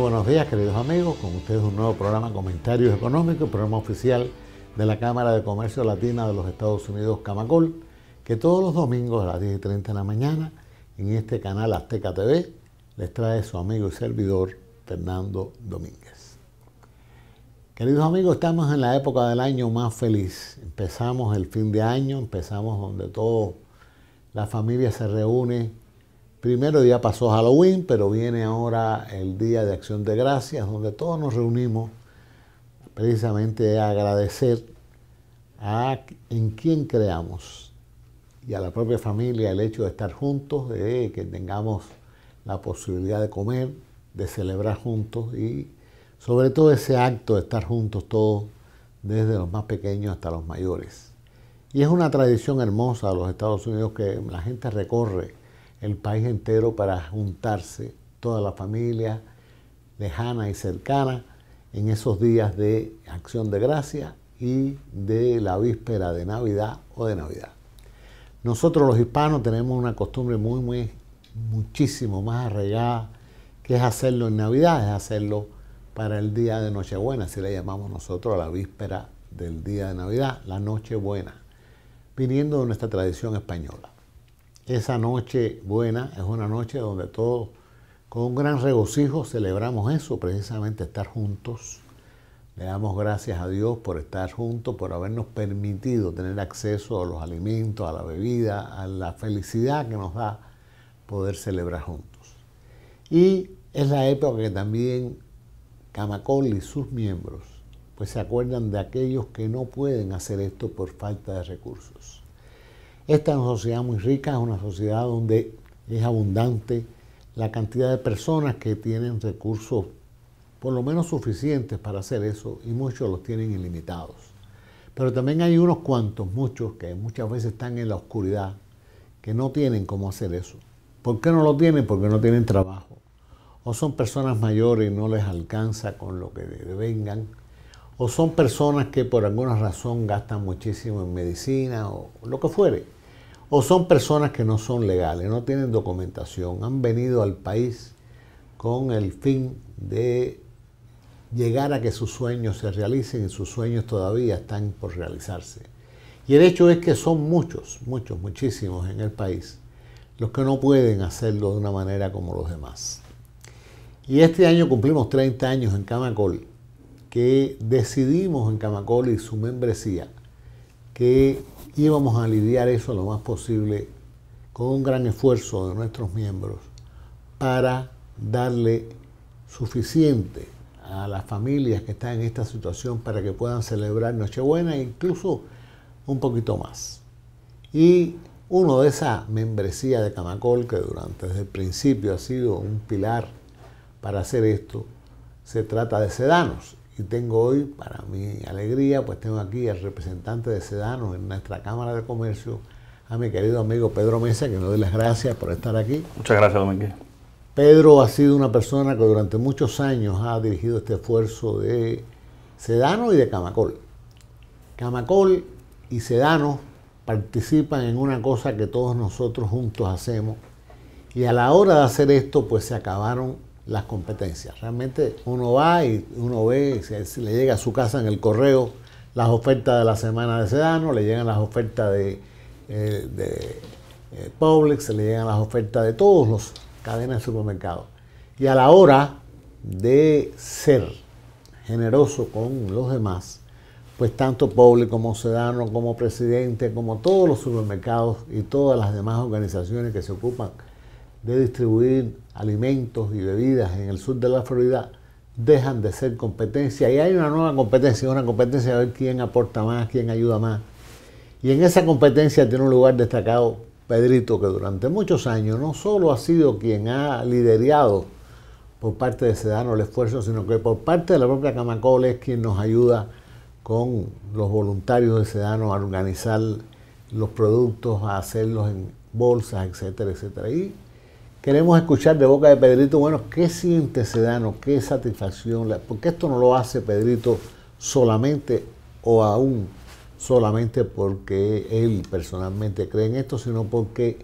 Buenos días, queridos amigos. Con ustedes un nuevo programa Comentarios Económicos, programa oficial de la Cámara de Comercio Latina de los Estados Unidos, Camacol, que todos los domingos a las 10 y 30 de la mañana en este canal Azteca TV les trae su amigo y servidor Fernando Domínguez. Queridos amigos, estamos en la época del año más feliz. Empezamos el fin de año, empezamos donde toda la familia se reúne Primero ya pasó Halloween, pero viene ahora el Día de Acción de Gracias, donde todos nos reunimos precisamente a agradecer a en quien creamos y a la propia familia el hecho de estar juntos, de que tengamos la posibilidad de comer, de celebrar juntos y sobre todo ese acto de estar juntos todos, desde los más pequeños hasta los mayores. Y es una tradición hermosa de los Estados Unidos que la gente recorre el país entero para juntarse, toda la familia lejana y cercana, en esos días de acción de gracia y de la víspera de Navidad o de Navidad. Nosotros los hispanos tenemos una costumbre muy, muy, muchísimo más arraigada, que es hacerlo en Navidad, es hacerlo para el día de Nochebuena, así le llamamos nosotros a la víspera del día de Navidad, la Nochebuena, viniendo de nuestra tradición española. Esa noche buena es una noche donde todos con un gran regocijo celebramos eso, precisamente estar juntos. Le damos gracias a Dios por estar juntos, por habernos permitido tener acceso a los alimentos, a la bebida, a la felicidad que nos da poder celebrar juntos. Y es la época que también Camacol y sus miembros pues se acuerdan de aquellos que no pueden hacer esto por falta de recursos. Esta es una sociedad muy rica, es una sociedad donde es abundante la cantidad de personas que tienen recursos por lo menos suficientes para hacer eso y muchos los tienen ilimitados. Pero también hay unos cuantos, muchos, que muchas veces están en la oscuridad, que no tienen cómo hacer eso. ¿Por qué no lo tienen? Porque no tienen trabajo. O son personas mayores y no les alcanza con lo que vengan. O son personas que por alguna razón gastan muchísimo en medicina o lo que fuere o son personas que no son legales, no tienen documentación, han venido al país con el fin de llegar a que sus sueños se realicen y sus sueños todavía están por realizarse. Y el hecho es que son muchos, muchos, muchísimos en el país los que no pueden hacerlo de una manera como los demás. Y este año cumplimos 30 años en Camacol, que decidimos en Camacol y su membresía que íbamos a aliviar eso lo más posible con un gran esfuerzo de nuestros miembros para darle suficiente a las familias que están en esta situación para que puedan celebrar Nochebuena e incluso un poquito más. Y uno de esa membresía de Camacol, que durante el principio ha sido un pilar para hacer esto, se trata de Sedanos. Y tengo hoy, para mi alegría, pues tengo aquí al representante de Sedano en nuestra Cámara de Comercio, a mi querido amigo Pedro Mesa, que le doy las gracias por estar aquí. Muchas gracias, Domínguez. Pedro ha sido una persona que durante muchos años ha dirigido este esfuerzo de Sedano y de Camacol. Camacol y Sedano participan en una cosa que todos nosotros juntos hacemos y a la hora de hacer esto pues se acabaron las competencias. Realmente uno va y uno ve, se, le llega a su casa en el correo las ofertas de la semana de Sedano, le llegan las ofertas de, eh, de eh, Publix, se le llegan las ofertas de todos los cadenas de supermercados. Y a la hora de ser generoso con los demás, pues tanto Publix como Sedano, como Presidente, como todos los supermercados y todas las demás organizaciones que se ocupan de distribuir alimentos y bebidas en el sur de la Florida dejan de ser competencia y hay una nueva competencia, una competencia de ver quién aporta más, quién ayuda más. Y en esa competencia tiene un lugar destacado Pedrito, que durante muchos años no solo ha sido quien ha liderado por parte de Sedano el esfuerzo, sino que por parte de la propia Camacol es quien nos ayuda con los voluntarios de Sedano a organizar los productos, a hacerlos en bolsas, etcétera, etcétera. Y Queremos escuchar de boca de Pedrito, bueno, ¿qué siente Sedano? ¿Qué satisfacción? Porque esto no lo hace Pedrito solamente o aún solamente porque él personalmente cree en esto, sino porque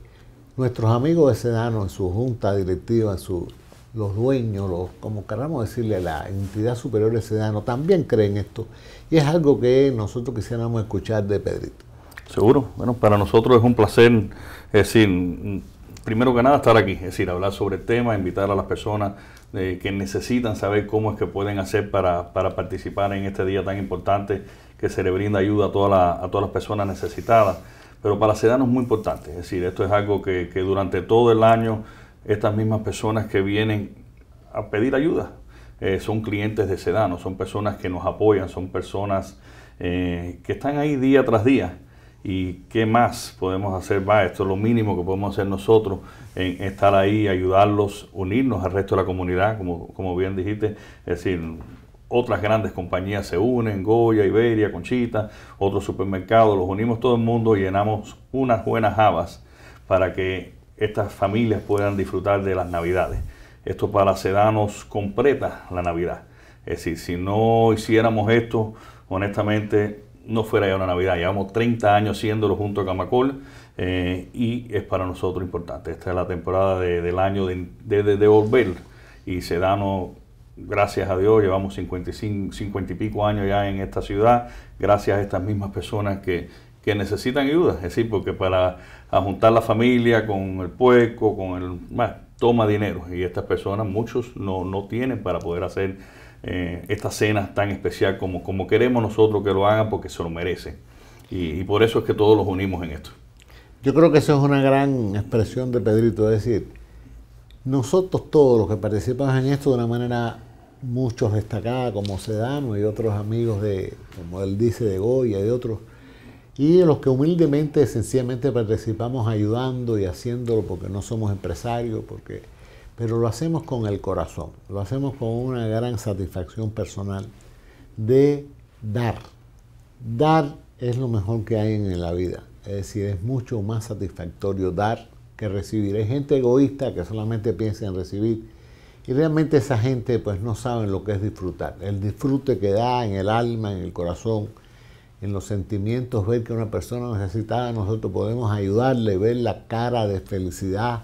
nuestros amigos de Sedano, en su junta directiva, en su los dueños, los, como queramos decirle, la entidad superior de Sedano, también creen esto. Y es algo que nosotros quisiéramos escuchar de Pedrito. Seguro. Bueno, para nosotros es un placer, decir, primero que nada estar aquí, es decir, hablar sobre el tema, invitar a las personas eh, que necesitan saber cómo es que pueden hacer para, participar en este día tan importante que se le brinda ayuda a, toda a todas las personas necesitadas. Pero para Sedano es muy importante, es decir, esto es algo que, que durante todo el año estas mismas personas que vienen a pedir ayuda eh, son clientes de Sedano, son personas que nos apoyan, son personas eh, que están ahí día tras día. ¿Y qué más podemos hacer? Va, esto es lo mínimo que podemos hacer nosotros, en estar ahí, ayudarlos, unirnos al resto de la comunidad, como, como bien dijiste. Es decir, otras grandes compañías se unen, Goya, Iberia, Conchita, otros supermercados, los unimos todo el mundo y llenamos unas buenas habas para que estas familias puedan disfrutar de las navidades. Esto para Sedanos completa la Navidad. Es decir, si no hiciéramos esto, honestamente no fuera ya una Navidad. Llevamos 30 años haciéndolo junto a Camacol eh, y es para nosotros importante. Esta es la temporada del año de, devolver y Sedano, gracias a Dios, llevamos 55, 50 y pico años ya en esta ciudad, gracias a estas mismas personas que, que necesitan ayuda. Es decir, porque para juntar la familia con el pueco, con el... toma dinero y estas personas, muchos no, no tienen para poder hacer eh, esta cena tan especial como, como queremos nosotros que lo hagan porque se lo merecen. Y, por eso es que todos los unimos en esto. Yo creo que eso es una gran expresión de Pedrito, es decir, nosotros todos los que participamos en esto de una manera muchos destacada como Sedano y otros amigos de, como él dice, de Goya y de otros, y los que humildemente, sencillamente participamos ayudando y haciéndolo porque no somos empresarios, porque, pero lo hacemos con el corazón, lo hacemos con una gran satisfacción personal de dar. Dar es lo mejor que hay en la vida, es decir, es mucho más satisfactorio dar que recibir. Hay gente egoísta que solamente piensa en recibir y realmente esa gente pues no sabe lo que es disfrutar. El disfrute que da en el alma, en el corazón, en los sentimientos, ver que una persona necesitada, nosotros podemos ayudarle, ver la cara de felicidad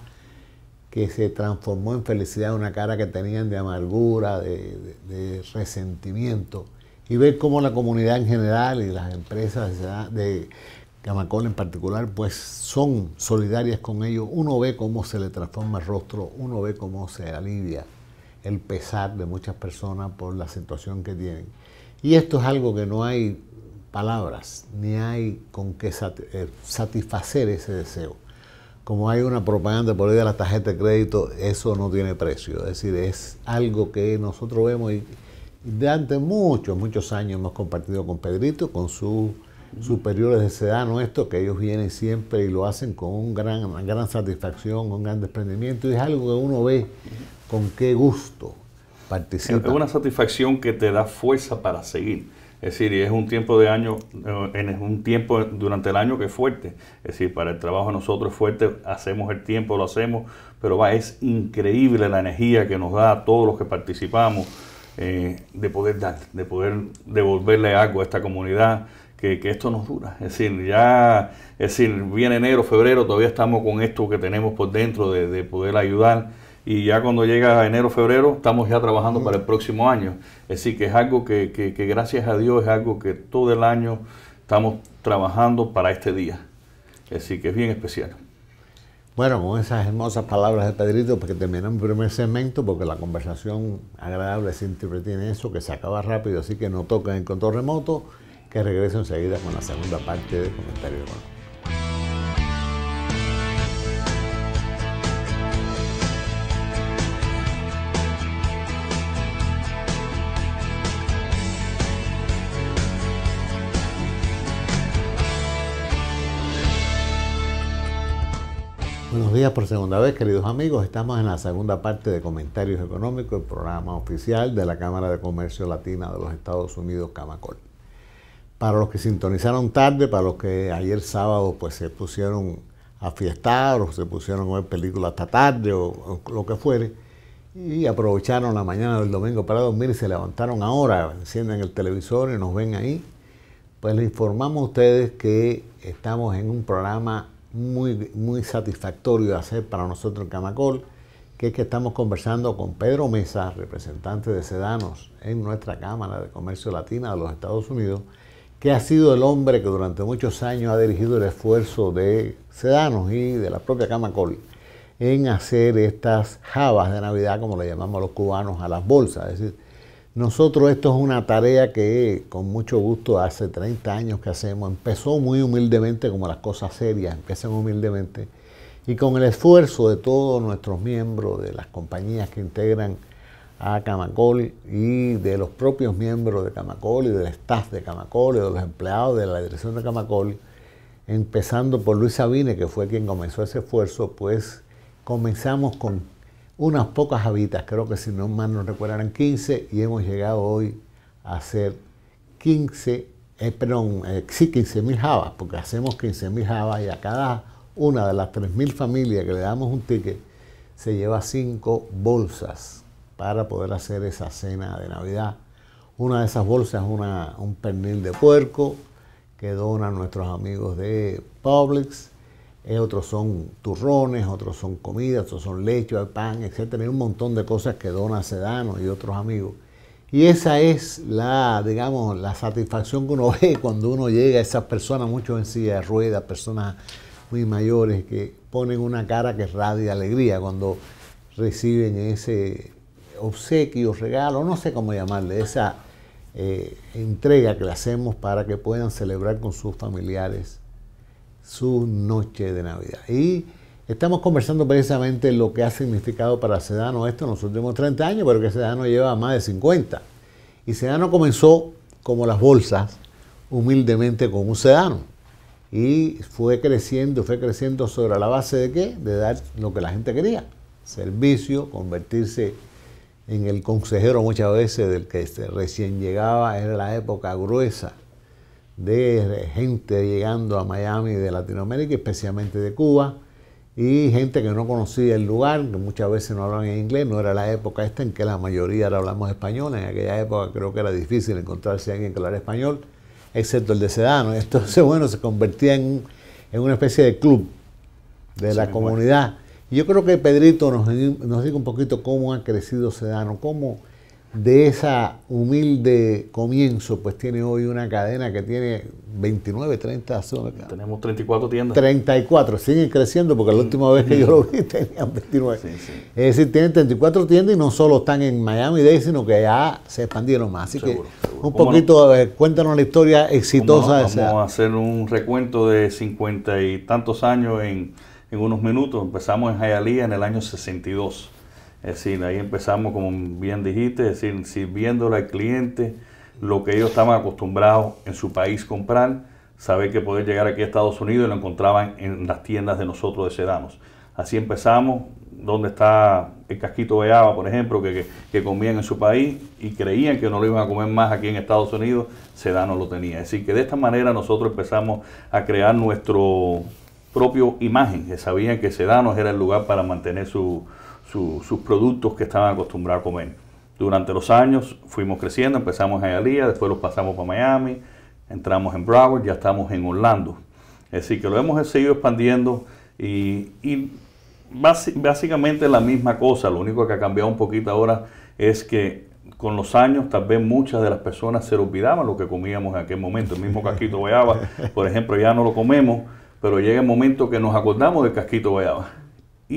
que se transformó en felicidad, una cara que tenían de amargura, de, resentimiento, y ver cómo la comunidad en general y las empresas de Camacol en particular, pues son solidarias con ellos. Uno ve cómo se le transforma el rostro, uno ve cómo se alivia el pesar de muchas personas por la situación que tienen. Y esto es algo que no hay palabras, ni hay con qué eh, satisfacer ese deseo. Como hay una propaganda por ahí de la tarjeta de crédito, eso no tiene precio. Es decir, es algo que nosotros vemos y, durante muchos, muchos años hemos compartido con Pedrito, con sus superiores de sedano esto, que ellos vienen siempre y lo hacen con un gran, una gran satisfacción, un gran desprendimiento, y es algo que uno ve con qué gusto participa. Es una satisfacción que te da fuerza para seguir. Es decir, es un tiempo de año, es eh, un tiempo durante el año que es fuerte. Es decir, para el trabajo de nosotros es fuerte, hacemos el tiempo, lo hacemos, pero va, es increíble la energía que nos da a todos los que participamos eh, de poder dar, de poder devolverle algo a esta comunidad. Que, esto nos dura. Es decir, ya, es decir, viene enero, febrero, todavía estamos con esto que tenemos por dentro de, de poder ayudar y ya cuando llega enero, febrero, estamos ya trabajando para el próximo año. Decir, que es algo que, que, gracias a Dios es algo que todo el año estamos trabajando para este día. Decir, que es bien especial. Bueno, con esas hermosas palabras de Pedrito, porque terminamos el primer segmento, porque la conversación agradable siempre tiene eso, que se acaba rápido, así que no toca en control remoto, que regreso enseguida con la segunda parte del comentario Buenos por segunda vez, queridos amigos. Estamos en la segunda parte de Comentarios Económicos, el programa oficial de la Cámara de Comercio Latina de los Estados Unidos, Camacol. Para los que sintonizaron tarde, para los que ayer sábado pues se pusieron a fiestar o se pusieron a ver películas hasta tarde o, lo que fuere, y aprovecharon la mañana del domingo para dormir y se levantaron ahora, encienden el televisor y nos ven ahí, pues les informamos a ustedes que estamos en un programa muy, muy satisfactorio hacer para nosotros en Camacol, que es que estamos conversando con Pedro Mesa, representante de Sedanos en nuestra Cámara de Comercio Latina de los Estados Unidos, que ha sido el hombre que durante muchos años ha dirigido el esfuerzo de Sedanos y de la propia Camacol en hacer estas jabas de Navidad, como le llamamos los cubanos, a las bolsas. Decir, nosotros esto es una tarea que con mucho gusto hace 30 años que hacemos. Empezó muy humildemente, como las cosas serias empiezan humildemente, y con el esfuerzo de todos nuestros miembros, de las compañías que integran a Camacol y de los propios miembros de Camacol y del staff de Camacol y de los empleados de la dirección de Camacol, empezando por Luis Sabine, que fue quien comenzó ese esfuerzo, pues comenzamos con unas pocas habitas, creo que si no mal no recuerdan eran 15 y hemos llegado hoy a hacer 15, eh, perdón, eh, sí 15 mil jabas, porque hacemos 15 mil jabas y a cada una de las 3 mil familias que le damos un ticket se lleva 5 bolsas para poder hacer esa cena de Navidad. Una de esas bolsas es una, un pernil de puerco que donan nuestros amigos de Publix eh, otros son turrones, otros son comidas, otros son leche, pan, etc. Hay un montón de cosas que dona Sedano y otros amigos. Y esa es la, digamos, la satisfacción que uno ve cuando uno llega a esas personas, muchos en silla de ruedas, personas muy mayores que ponen una cara que radia alegría cuando reciben ese obsequio, regalo, no sé cómo llamarle, esa eh, entrega que le hacemos para que puedan celebrar con sus familiares su noche de Navidad. Y estamos conversando precisamente lo que ha significado para Sedano esto en los últimos 30 años, pero que Sedano lleva más de 50. Y Sedano comenzó como las bolsas, humildemente con un sedano. Y fue creciendo, fue creciendo sobre la base de qué? De dar lo que la gente quería. Servicio, convertirse en el consejero muchas veces del que recién llegaba, era la época gruesa de gente llegando a Miami de Latinoamérica, especialmente de Cuba, y gente que no conocía el lugar, que muchas veces no hablaban en inglés, no era la época esta en que la mayoría ahora hablamos español, en aquella época creo que era difícil encontrarse a alguien que hablara español, excepto el de Sedano. Entonces, bueno, se convertía en, una especie de club de la comunidad. Y yo creo que Pedrito nos, nos diga un poquito cómo ha crecido Sedano, cómo de esa humilde comienzo, pues tiene hoy una cadena que tiene 29, 30 Tenemos 34 tiendas. 34, siguen creciendo porque la última vez que yo lo vi tenían 29. Es decir, tienen 34 tiendas y no solo están en Miami-Dade, sino que ya se expandieron más. Así que un poquito, eh, cuéntanos la historia exitosa de esa. Vamos a hacer un recuento de 50 y tantos años en, en unos minutos. Empezamos en Hialeah en el año 62 es decir, ahí empezamos, como bien dijiste, es decir, sirviéndole al cliente lo que ellos estaban acostumbrados en su país comprar, saber que poder llegar aquí a Estados Unidos y lo encontraban en las tiendas de nosotros de sedanos. Así empezamos, donde está el casquito de Ava, por ejemplo, que, que, comían en su país y creían que no lo iban a comer más aquí en Estados Unidos, Sedano lo tenía. Es decir, que de esta manera nosotros empezamos a crear nuestro propio imagen, que sabían que Sedanos era el lugar para mantener su, sus productos que estaban acostumbrados a comer. Durante los años fuimos creciendo, empezamos en Hialeah, después los pasamos para Miami, entramos en Broward, ya estamos en Orlando. Es decir, que lo hemos seguido expandiendo y, básicamente la misma cosa, lo único que ha cambiado un poquito ahora es que con los años tal vez muchas de las personas se olvidaban lo que comíamos en aquel momento. El mismo casquito guayaba, por ejemplo, ya no lo comemos, pero llega el momento que nos acordamos del casquito guayaba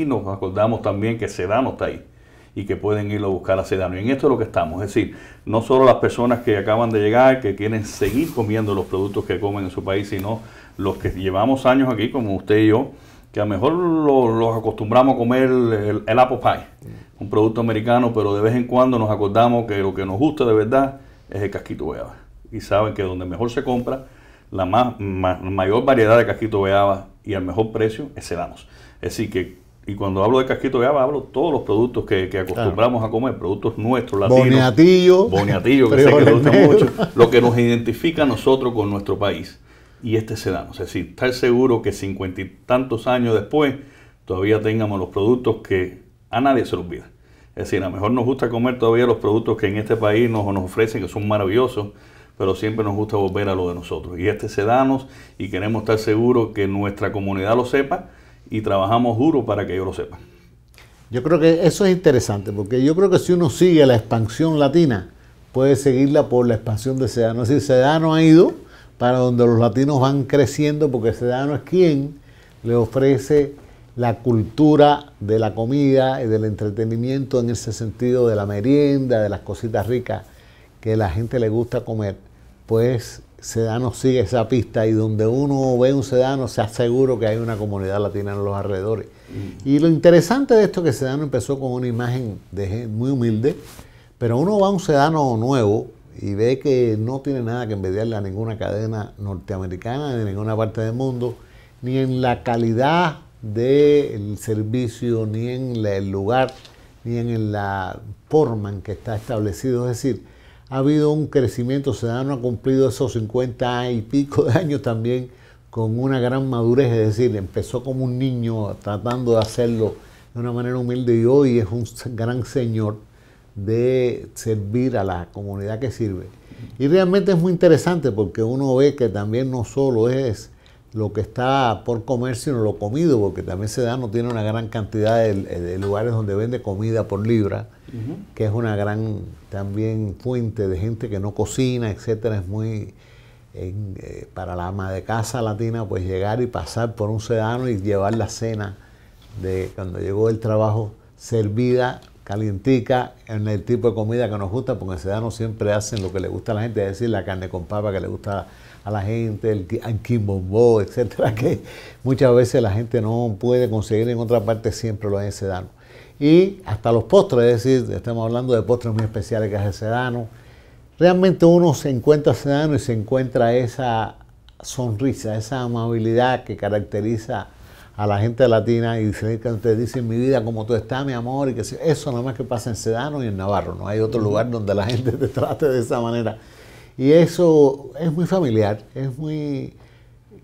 y nos acordamos también que Sedano está ahí y que pueden ir a buscar a Sedano. Y en esto es lo que estamos, es decir, no solo las personas que acaban de llegar, que quieren seguir comiendo los productos que comen en su país, sino los que llevamos años aquí, como usted y yo, que a lo mejor los acostumbramos a comer el, apple pie, un producto americano, pero de vez en cuando nos acordamos que lo que nos gusta de verdad es el casquito beaba. Y saben que donde mejor se compra, la más, mayor variedad de casquito beaba y al mejor precio es Sedanos. Es decir, que y cuando hablo de casquito de hablo todos los productos que, acostumbramos a comer, productos nuestros, latinos. Boniatillo. Boniatillo, que sé que gusta mucho. Lo que nos identifica a nosotros con nuestro país. Y este sedano. Es decir, estar seguro que cincuenta y tantos años después todavía tengamos los productos que a nadie se los olvida. Es decir, a lo mejor nos gusta comer todavía los productos que en este país nos, nos ofrecen, que son maravillosos, pero siempre nos gusta volver a lo de nosotros. Y este sedanos, y queremos estar seguros que nuestra comunidad lo sepa, y trabajamos duro para que ellos lo sepan. Yo creo que eso es interesante, porque yo creo que si uno sigue la expansión latina, puede seguirla por la expansión de Sedano. Es decir, Sedano ha ido para donde los latinos van creciendo, porque Sedano es quien le ofrece la cultura de la comida y del entretenimiento en ese sentido de la merienda, de las cositas ricas que la gente le gusta comer, pues Sedano sigue esa pista y donde uno ve un Sedano se asegura que hay una comunidad latina en los alrededores. Mm. Y lo interesante de esto es que Sedano empezó con una imagen de, muy humilde, pero uno va a un Sedano nuevo y ve que no tiene nada que envidiarle a ninguna cadena norteamericana de ninguna parte del mundo, ni en la calidad del servicio, ni en el lugar, ni en la forma en que está establecido. Es decir, ha habido un crecimiento, Sedano ha cumplido esos 50 y pico de años también con una gran madurez, es decir, empezó como un niño tratando de hacerlo de una manera humilde y hoy es un gran señor de servir a la comunidad que sirve. Y realmente es muy interesante porque uno ve que también no solo es lo que está por comer, sino lo comido, porque también Sedano tiene una gran cantidad de, lugares donde vende comida por libra, que es una gran también fuente de gente que no cocina, etcétera. Es muy eh, para la ama de casa latina, pues llegar y pasar por un sedano y llevar la cena de cuando llegó el trabajo servida, calientica, en el tipo de comida que nos gusta, porque en sedano siempre hacen lo que le gusta a la gente, es decir, la carne con papa que le gusta a la gente, el quimbombó, etcétera, que muchas veces la gente no puede conseguir en otra parte, siempre lo hay en sedano. Y hasta los postres, es decir, estamos hablando de postres muy especiales que el sedano. Realmente uno se encuentra sedano y se encuentra esa sonrisa, esa amabilidad que caracteriza a la gente latina y que ustedes dicen mi vida como tú estás, mi amor, y que eso nada más que pasa en Sedano y en Navarro, no hay otro lugar donde la gente te trate de esa manera. Y eso es muy familiar, es muy...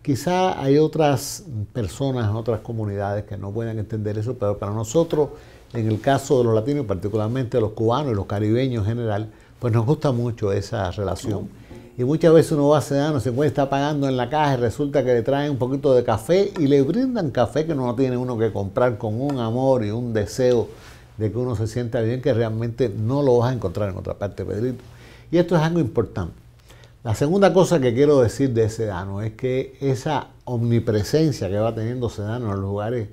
Quizá hay otras personas, otras comunidades que no puedan entender eso, pero para nosotros, en el caso de los latinos, particularmente los cubanos y los caribeños en general, pues nos gusta mucho esa relación. Y muchas veces uno va a cenar, no se puede estar pagando en la caja y resulta que le traen un poquito de café y le brindan café que no tiene uno que comprar con un amor y un deseo de que uno se sienta bien, que realmente no lo vas a encontrar en otra parte, Pedrito. Y esto es algo importante. La segunda cosa que quiero decir de Sedano es que esa omnipresencia que va teniendo Sedano en los lugares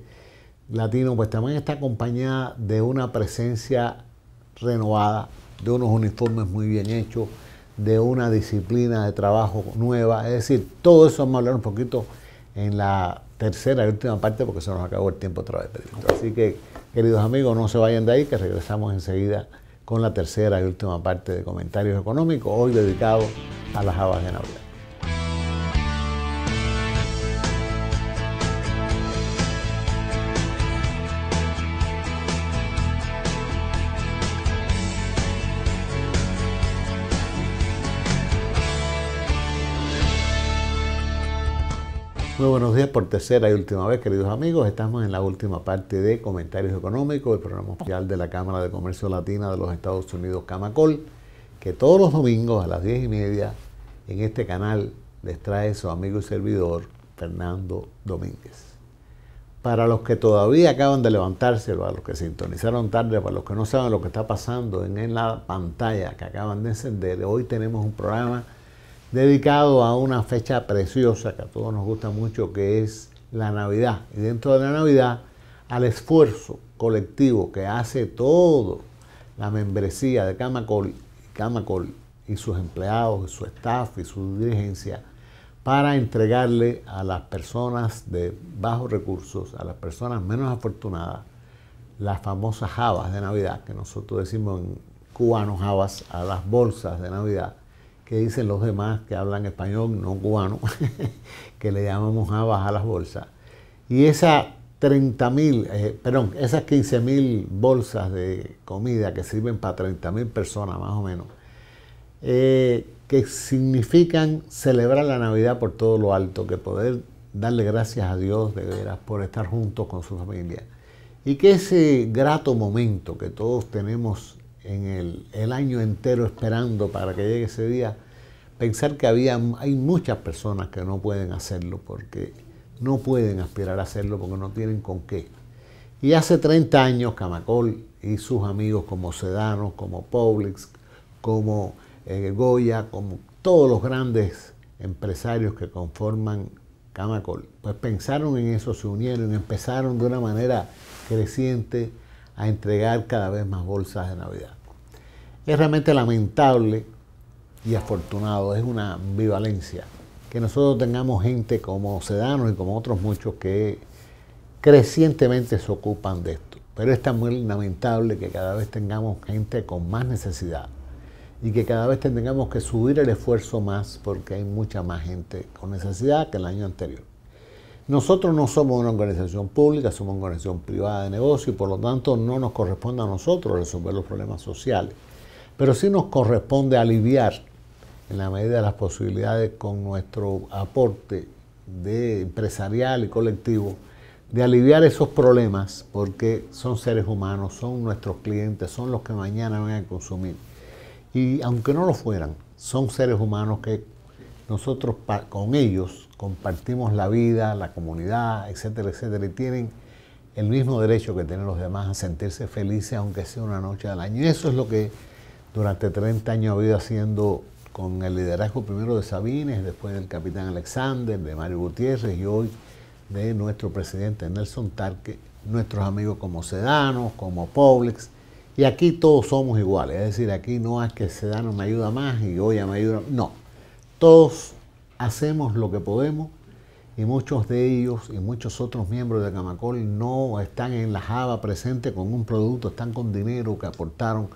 latinos, pues también está acompañada de una presencia renovada, de unos uniformes muy bien hechos, de una disciplina de trabajo nueva. Es decir, todo eso vamos a hablar un poquito en la tercera y última parte porque se nos acabó el tiempo otra vez. Así que, queridos amigos, no se vayan de ahí, que regresamos enseguida con la tercera y última parte de comentarios económicos, hoy dedicado a las habas de Navidad. Muy buenos días por tercera y última vez, queridos amigos. Estamos en la última parte de comentarios económicos del programa oficial de la Cámara de Comercio Latina de los Estados Unidos, Camacol, que todos los domingos a las diez y media en este canal les trae su amigo y servidor Fernando Domínguez. Para los que todavía acaban de levantarse, para los que sintonizaron tarde, para los que no saben lo que está pasando en la pantalla que acaban de encender, hoy tenemos un programa dedicado a una fecha preciosa que a todos nos gusta mucho, que es la Navidad. Y dentro de la Navidad, al esfuerzo colectivo que hace todo la membresía de Camacol, Camacol y sus empleados, y su staff y su dirigencia, para entregarle a las personas de bajos recursos, a las personas menos afortunadas, las famosas habas de Navidad, que nosotros decimos en cubanos habas, a las bolsas de Navidad, que dicen los demás que hablan español, no cubano, que le llamamos a bajar las bolsas. Y esas 30 mil, eh, perdón, esas 15 mil bolsas de comida que sirven para 30 mil personas más o menos, eh, que significan celebrar la Navidad por todo lo alto, que poder darle gracias a Dios de veras por estar juntos con su familia. Y que ese grato momento que todos tenemos en el, año entero esperando para que llegue ese día, pensar que había, hay muchas personas que no pueden hacerlo porque no pueden aspirar a hacerlo porque no tienen con qué. Y hace 30 años Camacol y sus amigos como Sedano, como Publix, como eh, Goya, como todos los grandes empresarios que conforman Camacol, pues pensaron en eso, se unieron y empezaron de una manera creciente a entregar cada vez más bolsas de Navidad. Es realmente lamentable y afortunado, es una ambivalencia que nosotros tengamos gente como Sedano y como otros muchos que crecientemente se ocupan de esto. Pero es muy lamentable que cada vez tengamos gente con más necesidad y que cada vez tengamos que subir el esfuerzo más porque hay mucha más gente con necesidad que el año anterior. Nosotros no somos una organización pública, somos una organización privada de negocio y por lo tanto no nos corresponde a nosotros resolver los problemas sociales, pero sí nos corresponde aliviar en la medida de las posibilidades con nuestro aporte de empresarial y colectivo de aliviar esos problemas porque son seres humanos, son nuestros clientes, son los que mañana van a consumir. Y aunque no lo fueran, son seres humanos que nosotros con ellos compartimos la vida, la comunidad, etcétera, etcétera, y tienen el mismo derecho que tienen los demás a sentirse felices aunque sea una noche al año. Y eso es lo que durante 30 años ha ido haciendo con el liderazgo primero de Sabines, después del capitán Alexander, de Mario Gutiérrez y hoy de nuestro presidente Nelson Tarque, nuestros amigos como Sedano, como Publix, y aquí todos somos iguales, es decir, aquí no es que Sedano me ayuda más y Goya me ayuda, no, todos hacemos lo que podemos y muchos de ellos y muchos otros miembros de Camacol no están en la Java presente con un producto, están con dinero que aportaron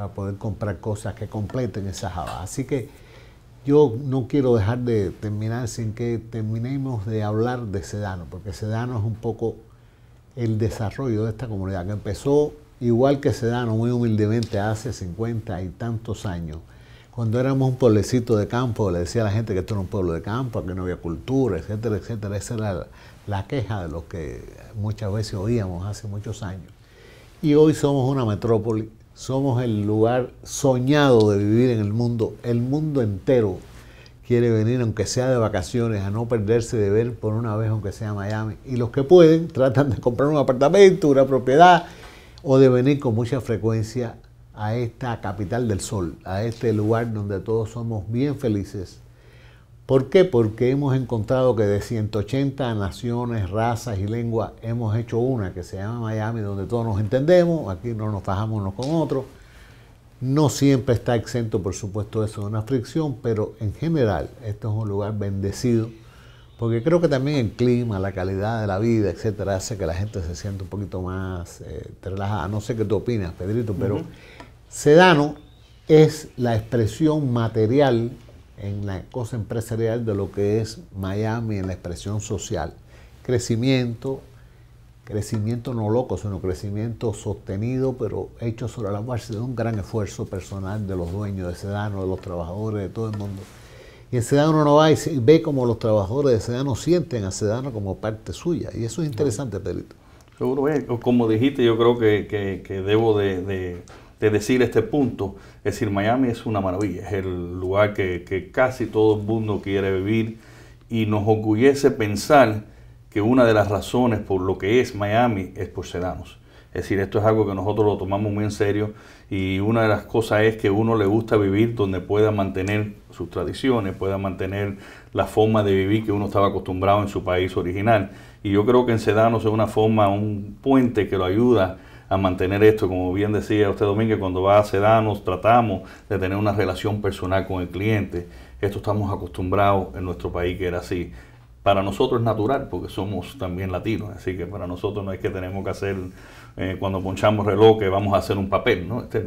para poder comprar cosas que completen esa Java. Así que yo no quiero dejar de terminar sin que terminemos de hablar de Sedano, porque Sedano es un poco el desarrollo de esta comunidad, que empezó igual que Sedano, muy humildemente, hace 50 y tantos años. Cuando éramos un pueblecito de campo, le decía a la gente que esto era un pueblo de campo, que no había cultura, etcétera, etcétera. Esa era la queja de lo que muchas veces oíamos hace muchos años. Y hoy somos una metrópoli somos el lugar soñado de vivir en el mundo. El mundo entero quiere venir, aunque sea de vacaciones, a no perderse de ver por una vez, aunque sea Miami. Y los que pueden, tratan de comprar un apartamento, una propiedad, o de venir con mucha frecuencia a esta capital del sol, a este lugar donde todos somos bien felices ¿Por qué? Porque hemos encontrado que de 180 naciones, razas y lenguas hemos hecho una que se llama Miami, donde todos nos entendemos, aquí no nos fajamos unos con otros. No siempre está exento, por supuesto, eso de una fricción, pero en general esto es un lugar bendecido, porque creo que también el clima, la calidad de la vida, etcétera, hace que la gente se sienta un poquito más eh, relajada. No sé qué tú opinas, Pedrito, pero Sedano es la expresión material en la cosa empresarial de lo que es Miami en la expresión social. Crecimiento, crecimiento no loco, sino crecimiento sostenido, pero hecho sobre la base de un gran esfuerzo personal de los dueños de Sedano, de los trabajadores, de todo el mundo. Y en Sedano uno va y ve como los trabajadores de Sedano sienten a Sedano como parte suya. Y eso es interesante, Pedrito. Seguro, como dijiste, yo creo que, debo de de decir este punto. Es decir, Miami es una maravilla, es el lugar que, casi todo el mundo quiere vivir y nos orgullece pensar que una de las razones por lo que es Miami es por sedanos. Es decir, esto es algo que nosotros lo tomamos muy en serio y una de las cosas es que uno le gusta vivir donde pueda mantener sus tradiciones, pueda mantener la forma de vivir que uno estaba acostumbrado en su país original. Y yo creo que en Sedanos es una forma, un puente que lo ayuda a mantener esto. Como bien decía usted Domínguez, cuando va a Sedanos tratamos de tener una relación personal con el cliente. Esto estamos acostumbrados en nuestro país que era así. Para nosotros es natural porque somos también latinos, así que para nosotros no es que tenemos que hacer eh, cuando ponchamos reloj que vamos a hacer un papel, ¿no? Este,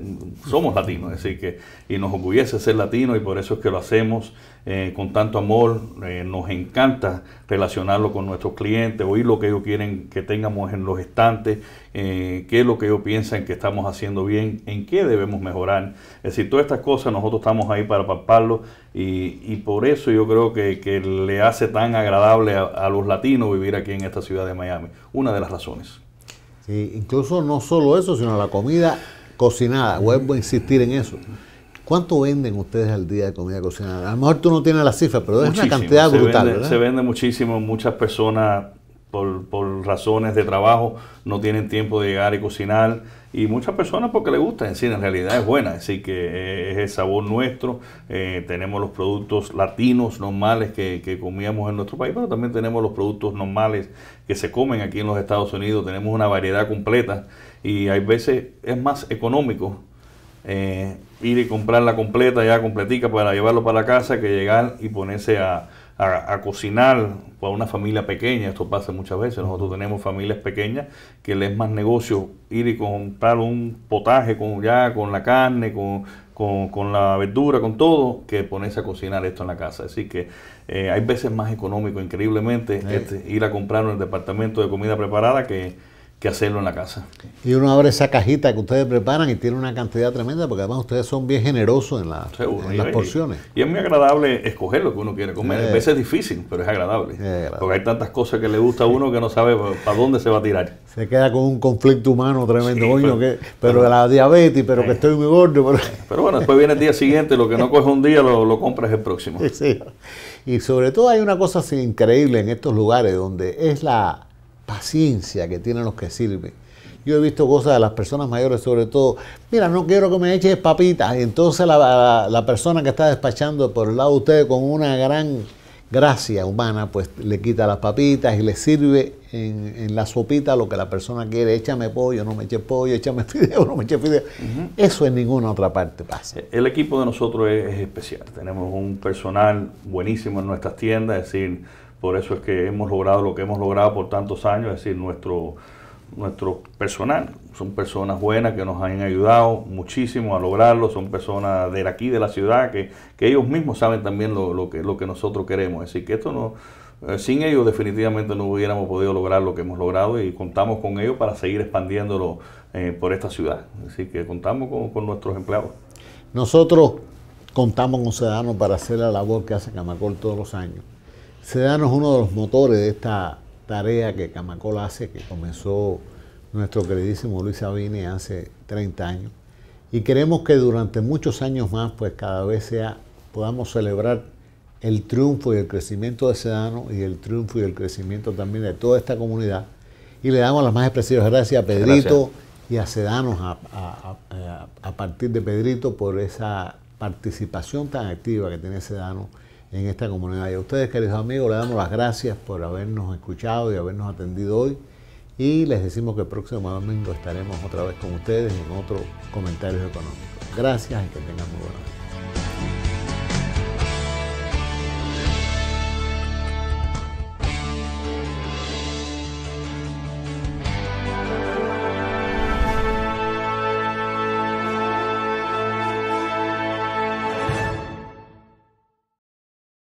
somos latinos, así que, y nos orgullece ser latinos y por eso es que lo hacemos eh, con tanto amor, eh, nos encanta relacionarlo con nuestros clientes, oír lo que ellos quieren que tengamos en los estantes, qué es lo que ellos piensan que estamos haciendo bien, en qué debemos mejorar. Es decir, todas estas cosas nosotros estamos ahí para palparlo y, por eso yo creo que, le hace tan agradable a los latinos vivir aquí en esta ciudad de Miami. Una de las razones. Sí, incluso no solo eso, sino la comida cocinada. Vuelvo a insistir en eso. ¿Cuánto venden ustedes al día de comida cocinada? A lo mejor tú no tienes la cifra, pero es una cantidad brutal. se vende muchísimo. Muchas personas por, razones de trabajo no tienen tiempo de llegar y cocinar y muchas personas porque les gusta, en en realidad es buena, así que eh, es el sabor nuestro, eh, tenemos los productos latinos normales que, que, comíamos en nuestro país, pero también tenemos los productos normales que se comen aquí en los Estados Unidos, tenemos una variedad completa y hay veces es más económico eh, ir y comprarla completa, ya completica para llevarlo para la casa que llegar y ponerse a a, cocinar para una familia pequeña, esto pasa muchas veces, nosotros tenemos familias pequeñas que les es más negocio ir y comprar un potaje con ya con la carne, con, con, la verdura, con todo, que ponerse a cocinar esto en la casa. Así que eh, hay veces más económico, increíblemente, este, ir a comprar en el departamento de comida preparada que que hacerlo en la casa. Y uno abre esa cajita que ustedes preparan y tiene una cantidad tremenda, porque además ustedes son bien generosos en, las porciones. Y, es muy agradable escoger lo que uno quiere comer. a veces es difícil, pero es agradable, Porque hay tantas cosas que le gusta a uno que no sabe para dónde se va a tirar. Se queda con un conflicto humano tremendo, coño, pero, que, pero, la diabetes, pero que estoy muy gordo. Pero, bueno, después viene el día siguiente, lo que no coge un día lo, lo compras el próximo. Y sobre todo hay una cosa increíble en estos lugares donde es la paciencia que tienen los que sirven. Yo he visto cosas de las personas mayores, sobre todo, mira, no quiero que me eches papitas. Entonces la, persona que está despachando por el lado de ustedes con una gran gracia humana, pues le quita las papitas y le sirve en, la sopita lo que la persona quiere. Échame pollo, no me eches pollo, échame fideo, no me eches fideo. Eso en ninguna otra parte pasa. El equipo de nosotros es, es especial. Tenemos un personal buenísimo en nuestras tiendas, es decir, por eso es que hemos logrado lo que hemos logrado por tantos años, es decir, nuestro, nuestro personal. Son personas buenas que nos han ayudado muchísimo a lograrlo, son personas de aquí, de la ciudad, que, ellos mismos saben también lo, que, lo que nosotros queremos. Es decir, que esto no, eh, sin ellos definitivamente no hubiéramos podido lograr lo que hemos logrado y contamos con ellos para seguir expandiéndolo eh, por esta ciudad. Así que contamos con, con, nuestros empleados. Nosotros contamos con Ciudadanos para hacer la labor que hace Camacol todos los años Sedano es uno de los motores de esta tarea que Camacol hace, que comenzó nuestro queridísimo Luis Sabine hace 30 años. Y queremos que durante muchos años más, pues cada vez sea, podamos celebrar el triunfo y el crecimiento de Sedano y el triunfo y el crecimiento también de toda esta comunidad. Y le damos las más expresivas gracias a Pedrito y a Sedanos a, a, partir de Pedrito por esa participación tan activa que tiene Sedano en esta comunidad. Y a ustedes, queridos amigos, les damos las gracias por habernos escuchado y habernos atendido hoy. Y les decimos que el próximo domingo estaremos otra vez con ustedes en otro Comentarios Económicos. Gracias y que tengan muy buenas